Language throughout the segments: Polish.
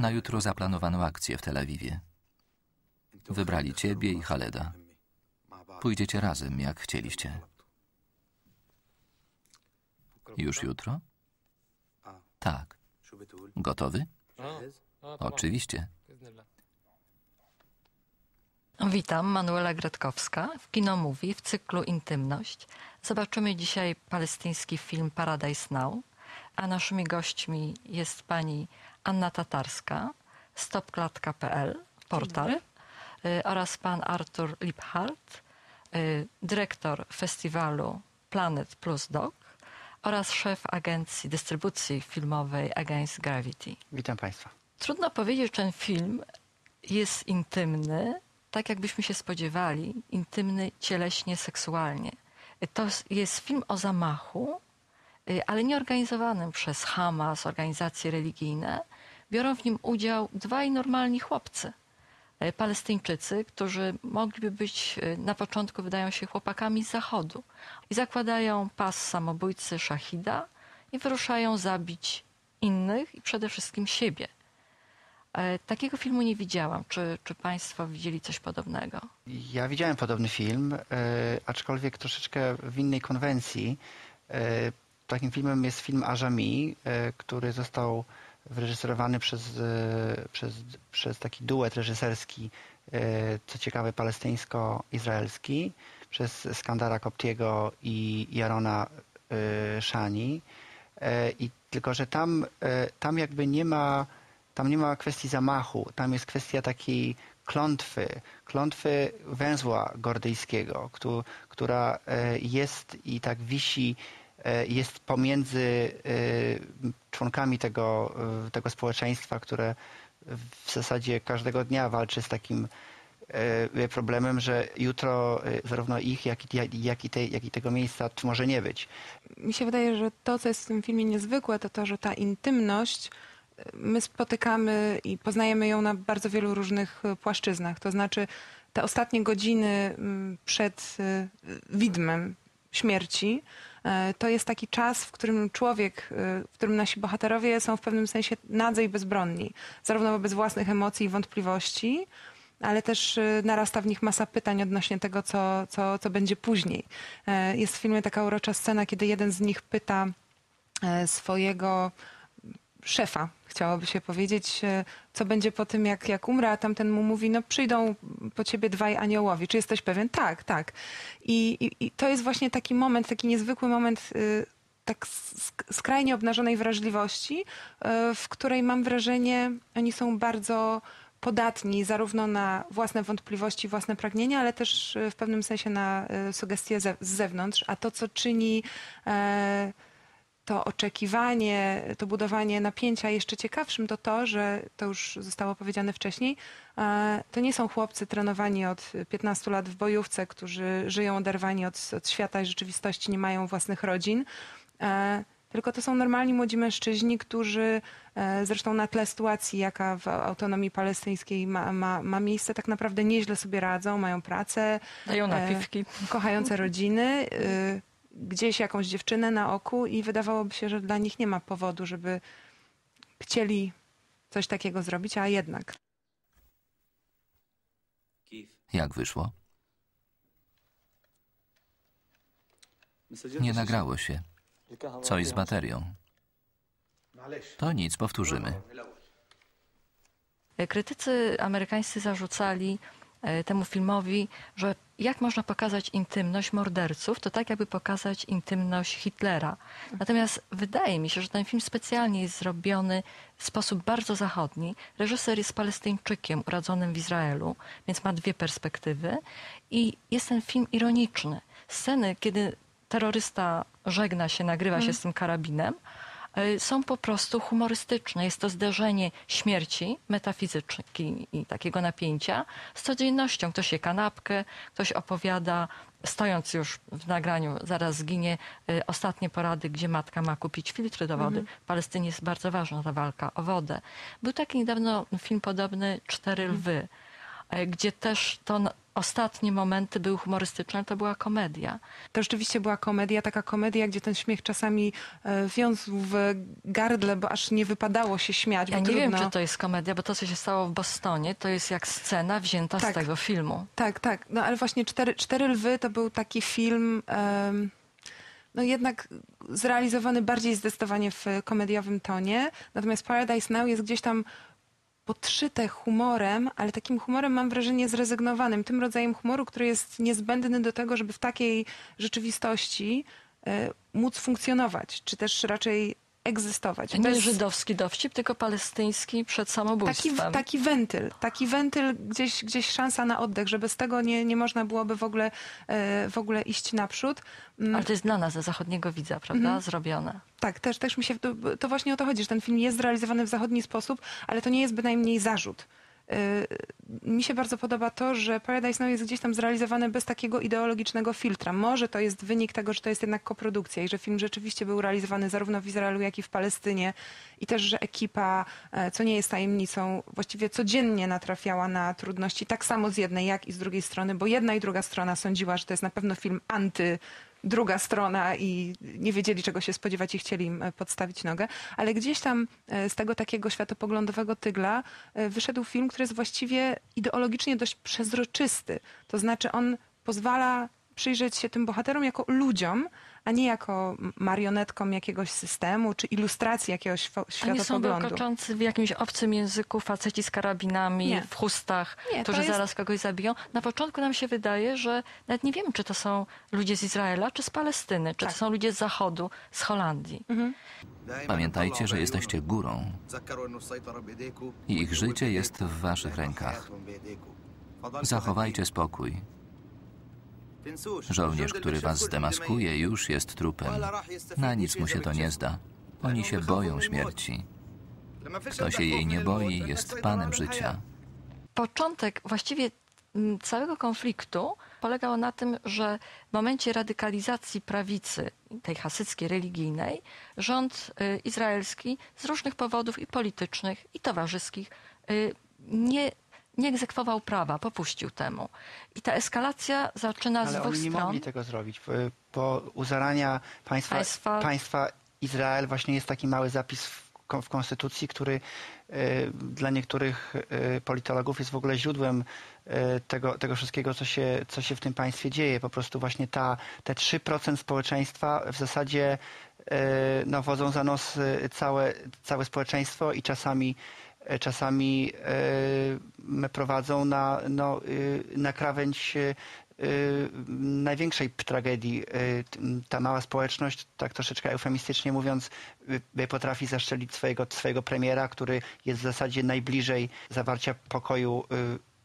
Na jutro zaplanowano akcję w Tel Awiwie. Wybrali ciebie i Haleda. Pójdziecie razem, jak chcieliście. Już jutro? Tak. Gotowy? Oczywiście. Witam, Manuela Gretkowska w Kino Mówi w cyklu Intymność. Zobaczymy dzisiaj palestyński film Paradise Now, a naszymi gośćmi jest pani Anna Tatarska, stopklatka.pl, portal, y, oraz pan Artur Liphart, y, dyrektor festiwalu Planet Plus Doc oraz szef agencji dystrybucji filmowej Against Gravity. Witam Państwa. Trudno powiedzieć, czy ten film jest intymny, tak jakbyśmy się spodziewali, intymny cieleśnie, seksualnie. To jest film o zamachu, ale nie organizowanym przez Hamas, organizacje religijne. Biorą w nim udział dwaj normalni chłopcy. y, Palestyńczycy, którzy mogliby być y, na początku, wydają się, chłopakami z zachodu. I zakładają pas samobójcy szachida i wyruszają zabić innych i przede wszystkim siebie. Takiego filmu nie widziałam. Czy, czy Państwo widzieli coś podobnego? Ja widziałem podobny film, aczkolwiek troszeczkę w innej konwencji. Takim filmem jest film Ajami, e, który został wyreżyserowany przez, e, przez, przez taki duet reżyserski, e, co ciekawe palestyńsko-izraelski, przez Skandara Koptiego i Jarona Szani. I tylko, że tam, tam jakby nie ma tam nie ma kwestii zamachu, tam jest kwestia takiej klątwy, klątwy węzła gordyjskiego, któ- która jest i tak wisi, jest pomiędzy e, członkami tego, e, tego społeczeństwa, które w zasadzie każdego dnia walczy z takim e, problemem, że jutro e, zarówno ich, jak i, jak, i te, jak i tego miejsca może nie być. mi się wydaje, że to, co jest w tym filmie niezwykłe, to to, że ta intymność my spotykamy i poznajemy ją na bardzo wielu różnych płaszczyznach. To znaczy te ostatnie godziny przed widmem śmierci to jest taki czas, w którym człowiek, y, w którym nasi bohaterowie są w pewnym sensie nadzy i bezbronni. Zarówno wobec własnych emocji i wątpliwości, ale też y, narasta w nich masa pytań odnośnie tego, co, co, co będzie później. E, Jest w filmie taka urocza scena, kiedy jeden z nich pyta e, swojego szefa, chciałoby się powiedzieć, e, co będzie po tym, jak, jak umrę, a tamten mu mówi, no przyjdą po ciebie dwaj aniołowie. Czy jesteś pewien? Tak, tak. I, i, i to jest właśnie taki moment, taki niezwykły moment y, tak sk- skrajnie obnażonej wrażliwości, y, w której mam wrażenie, oni są bardzo podatni zarówno na własne wątpliwości, własne pragnienia, ale też y, w pewnym sensie na y, sugestie ze- z zewnątrz, a to, co czyni e, to oczekiwanie, to budowanie napięcia jeszcze ciekawszym, to to, że to już zostało powiedziane wcześniej, e, to nie są chłopcy trenowani od 15 lat w bojówce, którzy żyją oderwani od, od świata i rzeczywistości, nie mają własnych rodzin, e, tylko to są normalni młodzi mężczyźni, którzy e, zresztą na tle sytuacji, jaka w autonomii palestyńskiej ma, ma, ma miejsce, tak naprawdę nieźle sobie radzą, mają pracę, Dają napiwki. kochające rodziny, gdzieś jakąś dziewczynę na oku i wydawałoby się, że dla nich nie ma powodu, żeby chcieli coś takiego zrobić, a jednak. Jak wyszło? Nie nagrało się. Coś z baterią. To nic, powtórzymy. Krytycy amerykańscy zarzucali temu filmowi, że jak można pokazać intymność morderców, to tak jakby pokazać intymność Hitlera. Natomiast wydaje mi się, że ten film specjalnie jest zrobiony w sposób bardzo zachodni. Reżyser jest Palestyńczykiem urodzonym w Izraelu, więc ma dwie perspektywy. I jest ten film ironiczny. Sceny, kiedy terrorysta żegna się, nagrywa się z tym karabinem, są po prostu humorystyczne. Jest to zderzenie śmierci, metafizyki i takiego napięcia z codziennością. Ktoś je kanapkę, ktoś opowiada, stojąc już w nagraniu, zaraz zginie, y, ostatnie porady, gdzie matka ma kupić filtry do wody. W Palestynie jest bardzo ważna ta walka o wodę. Był taki niedawno film podobny Cztery Lwy, y, gdzie też to ostatnie momenty były humorystyczne, to była komedia. To rzeczywiście była komedia, taka komedia, gdzie ten śmiech czasami e, wiązł w gardle, bo aż nie wypadało się śmiać. Ja nie trudno. wiem, czy to jest komedia, bo to, co się stało w Bostonie, to jest jak scena wzięta z Tak. tego filmu. Tak, tak. No ale właśnie Cztery, Cztery Lwy to był taki film, no jednak zrealizowany bardziej zdecydowanie w komediowym tonie. Natomiast Paradise Now jest gdzieś tam podszyte humorem, ale takim humorem mam wrażenie zrezygnowanym. Tym rodzajem humoru, który jest niezbędny do tego, żeby w takiej rzeczywistości e, móc funkcjonować, czy też raczej egzystować. To To nie żydowski dowcip, tylko palestyński przed taki, samobójstwem. taki wentyl, taki wentyl, gdzieś, gdzieś szansa na oddech, że bez tego nie, nie można byłoby w ogóle, e, w ogóle iść naprzód. Mm, Ale to jest dla nas, ze zachodniego widza, prawda? Mhm. Zrobione. Tak, też, też mi się, to, to właśnie o to chodzi, że ten film jest zrealizowany w zachodni sposób, ale to nie jest bynajmniej zarzut. Yy, Mi się bardzo podoba to, że Paradise Now jest gdzieś tam zrealizowany bez takiego ideologicznego filtra. Może to jest wynik tego, że to jest jednak koprodukcja i że film rzeczywiście był realizowany zarówno w Izraelu, jak i w Palestynie i też, że ekipa, e, co nie jest tajemnicą, właściwie codziennie natrafiała na trudności, tak samo z jednej, jak i z drugiej strony, bo jedna i druga strona sądziła, że to jest na pewno film anty druga strona i nie wiedzieli, czego się spodziewać i chcieli im e, podstawić nogę. Ale gdzieś tam e, z tego takiego światopoglądowego tygla e, wyszedł film, który jest właściwie ideologicznie dość przezroczysty. To znaczy on pozwala przyjrzeć się tym bohaterom jako ludziom, a nie jako m- marionetkom jakiegoś systemu czy ilustracji jakiegoś A nie są światopoglądu. bełkoczący w jakimś obcym języku faceci z karabinami Nie. w chustach, Nie, to którzy jest- zaraz kogoś zabiją. Na początku nam się wydaje, że nawet nie wiemy, czy to są ludzie z Izraela, czy z Palestyny, czy Tak. to są ludzie z Zachodu, z Holandii. Pamiętajcie, że jesteście górą i ich życie jest w waszych rękach. Zachowajcie spokój. Żołnierz, który was zdemaskuje, już jest trupem. Na nic mu się to nie zda. Oni się boją śmierci. Kto się jej nie boi, jest panem życia. Początek właściwie mm, całego konfliktu polegał na tym, że w momencie radykalizacji prawicy, tej hasyckiej, religijnej, rząd y, izraelski z różnych powodów i politycznych, i towarzyskich y, nie, nie egzekwował prawa, popuścił temu. I ta eskalacja zaczyna z Ale dwóch oni nie stron. mogli tego zrobić. Po u zarania państwa, Państwa- państwa Izrael właśnie jest taki mały zapis w, w konstytucji, który e, dla niektórych e, politologów jest w ogóle źródłem e, tego, tego wszystkiego, co się, co się w tym państwie dzieje. Po prostu właśnie ta, te 3% społeczeństwa w zasadzie e, no, wodzą za nos e, całe, całe społeczeństwo i czasami czasami e, prowadzą na, no, y, na krawędź y, największej tragedii. Y, Ta mała społeczność, tak troszeczkę eufemistycznie mówiąc, potrafi zaszczelić swojego, swojego premiera, który jest w zasadzie najbliżej zawarcia pokoju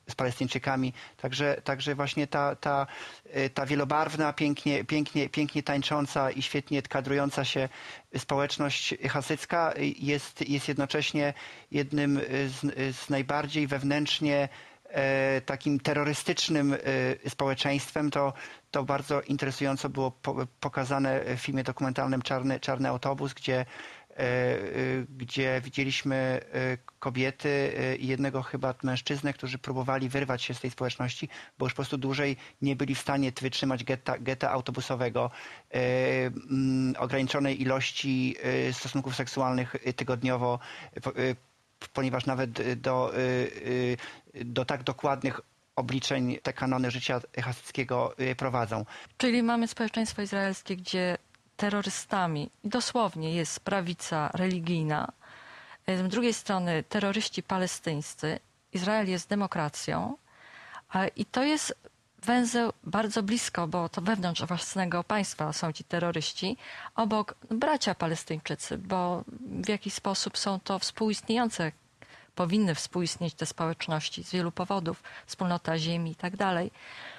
z Palestyńczykami. Także, także właśnie ta, ta, y, ta wielobarwna, pięknie, pięknie, pięknie tańcząca i świetnie kadrująca się społeczność hasycka jest, jest jednocześnie jednym z, z najbardziej wewnętrznie e, takim terrorystycznym e, społeczeństwem, to, to bardzo interesująco było po, pokazane w filmie dokumentalnym Czarny, Czarny Autobus, gdzie, gdzie widzieliśmy e, kobiety e, i jednego chyba mężczyznę, którzy próbowali wyrwać się z tej społeczności, bo już po prostu dłużej nie byli w stanie wytrzymać getta, getta autobusowego, e, mm, ograniczonej ilości e, stosunków seksualnych e, tygodniowo, po- e, ponieważ nawet do, do tak dokładnych obliczeń te kanony życia hasyckiego prowadzą. Czyli mamy społeczeństwo izraelskie, gdzie terrorystami. Dosłownie jest prawica religijna, z drugiej strony terroryści palestyńscy, Izrael jest demokracją. I to jest węzeł bardzo blisko, bo to wewnątrz własnego państwa są ci terroryści, obok bracia palestyńczycy, bo w jakiś sposób są to współistniejące powinny współistnieć te społeczności z wielu powodów, wspólnota ziemi i tak dalej.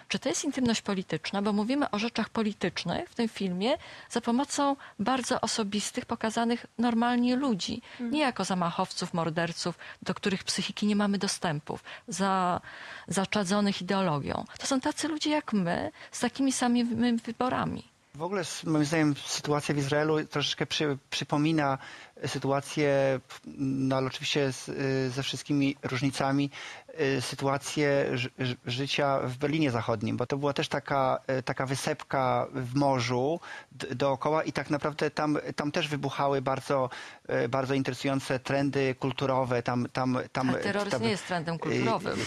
Czy to jest intymność polityczna? Bo mówimy o rzeczach politycznych w tym filmie za pomocą bardzo osobistych, pokazanych normalnie ludzi. Nie jako zamachowców, morderców, do których psychiki nie mamy dostępów, za, zaczadzonych ideologią. To są tacy ludzie jak my, z takimi samymi wyborami. W ogóle moim zdaniem sytuacja w Izraelu troszeczkę przy, przypomina sytuację, no ale oczywiście z, y, ze wszystkimi różnicami, sytuację ży- ży- życia w Berlinie Zachodnim, bo to była też taka, y, taka wysepka w morzu dookoła i tak naprawdę tam, tam też wybuchały bardzo, y, bardzo interesujące trendy kulturowe. Tam, tam, tam, Ale terroryzm tam, nie jest trendem kulturowym.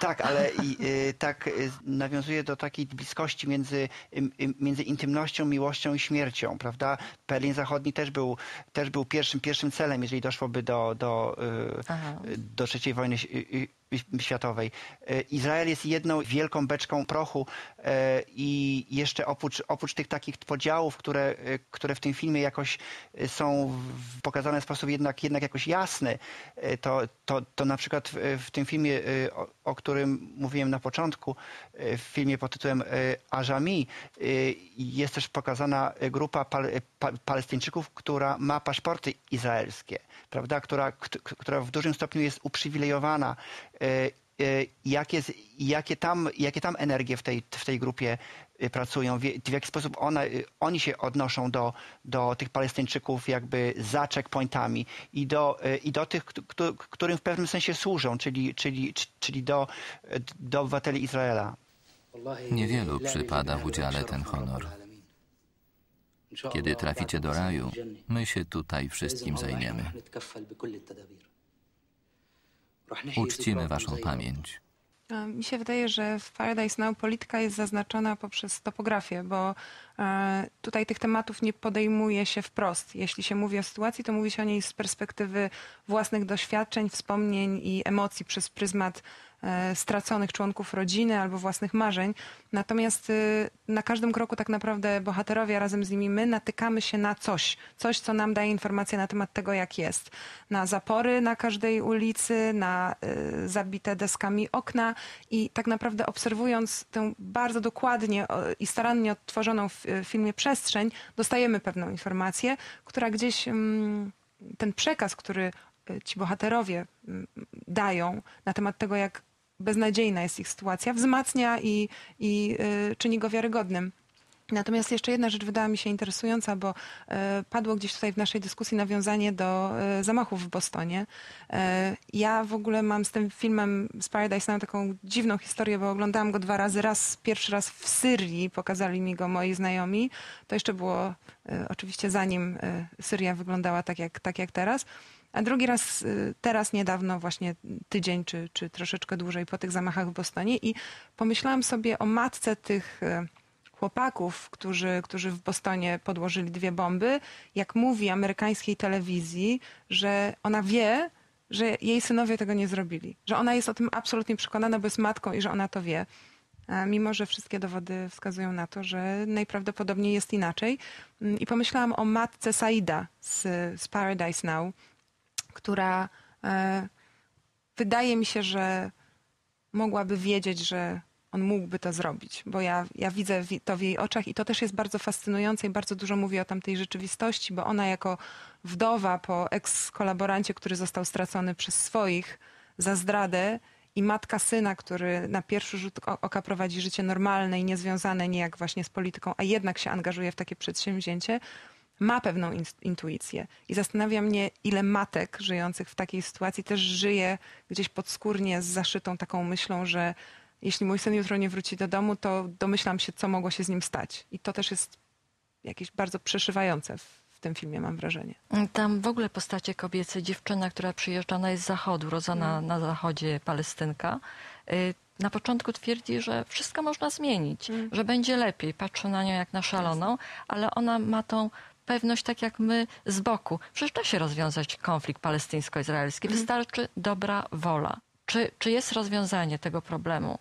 tak, ale i, y, tak y, nawiązuje do takiej bliskości między, między intymnością, miłością i śmiercią, prawda? Berlin Zachodni też był, też był pierwszym, pierwszym celem, jeżeli doszłoby do, do, y, Aha. do III wojny y, y, światowej. Y, Izrael jest jedną wielką beczką prochu y, i jeszcze oprócz, oprócz tych takich podziałów, które, y, które w tym filmie jakoś są pokazane w sposób jednak, jednak jakoś jasny, to, to, to na przykład w, tym filmie, o, którym mówiłem na początku, y, w filmie pod tytułem y, Ajami, y, jest też pokazana grupa pal, pa, Palestyńczyków, która ma paszporty izraelskie, prawda, która, kt- która w dużym stopniu jest uprzywilejowana. Y, Jakie, jakie, tam, jakie tam energie w tej, w tej grupie y, pracują, w, jaki sposób one, y, oni się odnoszą do, do tych Palestyńczyków jakby za checkpointami i do, i do tych, któ- któ- którym w pewnym sensie służą, czyli, czyli, czyli do, do obywateli Izraela. Niewielu przypada w udziale ten honor. Kiedy traficie do raju, my się tutaj wszystkim zajmiemy. Uczcimy waszą pamięć. Mi się wydaje, że w Paradise Now polityka jest zaznaczona poprzez topografię, bo tutaj tych tematów nie podejmuje się wprost. Jeśli się mówi o sytuacji, to mówi się o niej z perspektywy własnych doświadczeń, wspomnień i emocji przez pryzmat e, straconych członków rodziny albo własnych marzeń. Natomiast y, na każdym kroku tak naprawdę bohaterowie razem z nimi my natykamy się na coś, coś co nam daje informacje na temat tego jak jest. Na zapory na każdej ulicy, na y, zabite deskami okna i tak naprawdę obserwując tę bardzo dokładnie i starannie odtworzoną w y, filmie przestrzeń, dostajemy pewną informację, która gdzieś mm, ten przekaz, który y, ci bohaterowie mm, dają na temat tego, jak beznadziejna jest ich sytuacja, wzmacnia i, i y, czyni go wiarygodnym. Natomiast jeszcze jedna rzecz wydała mi się interesująca, bo e, padło gdzieś tutaj w naszej dyskusji nawiązanie do e, zamachów w Bostonie. E, ja w ogóle mam z tym filmem z Paradise Now taką dziwną historię, bo oglądałam go dwa razy. Raz, pierwszy raz w Syrii pokazali mi go moi znajomi. To jeszcze było oczywiście zanim Syria wyglądała tak jak, tak jak teraz. A drugi raz teraz niedawno, właśnie tydzień czy, czy troszeczkę dłużej po tych zamachach w Bostonie i pomyślałam sobie o matce tych chłopaków, którzy, którzy w Bostonie podłożyli dwie bomby, jak mówi amerykańskiej telewizji, że ona wie, że jej synowie tego nie zrobili. Że ona jest o tym absolutnie przekonana, bo jest matką i że ona to wie. A Mimo, że wszystkie dowody wskazują na to, że najprawdopodobniej jest inaczej. Mm, I pomyślałam o matce Saida z, z Paradise Now, która e, wydaje mi się, że mogłaby wiedzieć, że on mógłby to zrobić, bo ja, ja widzę wi- to w jej oczach i to też jest bardzo fascynujące i bardzo dużo mówi o tamtej rzeczywistości, bo ona jako wdowa po eks-kolaborancie, który został stracony przez swoich za zdradę i matka syna, który na pierwszy rzut oka prowadzi życie normalne i niezwiązane niejak właśnie z polityką, a jednak się angażuje w takie przedsięwzięcie, ma pewną in- intuicję. I zastanawia mnie, ile matek żyjących w takiej sytuacji też żyje gdzieś podskórnie z zaszytą taką myślą, że jeśli mój syn jutro nie wróci do domu, to domyślam się, co mogło się z nim stać. I to też jest jakieś bardzo przeszywające w, w tym filmie, mam wrażenie. Tam w ogóle postacie kobiece, dziewczyna, która przyjeżdża, ona jest z zachodu, rodzona na zachodzie Palestynka. Y, Na początku twierdzi, że wszystko można zmienić, że będzie lepiej. Patrzę na nią jak na szaloną, ale ona ma tą pewność, tak jak my z boku. Przecież da się rozwiązać konflikt palestyńsko-izraelski. Wystarczy dobra wola. Czy, czy jest rozwiązanie tego problemu?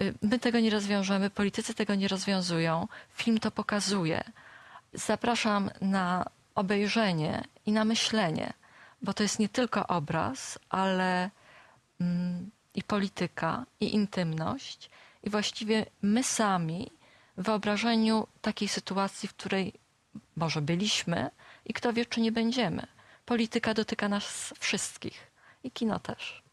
Y, My tego nie rozwiążemy, politycy tego nie rozwiązują. Film to pokazuje. Zapraszam na obejrzenie i na myślenie, bo to jest nie tylko obraz, ale mm, i polityka, i intymność, i właściwie my sami w wyobrażeniu takiej sytuacji, w której może byliśmy i kto wie, czy nie będziemy. Polityka dotyka nas wszystkich i kino też.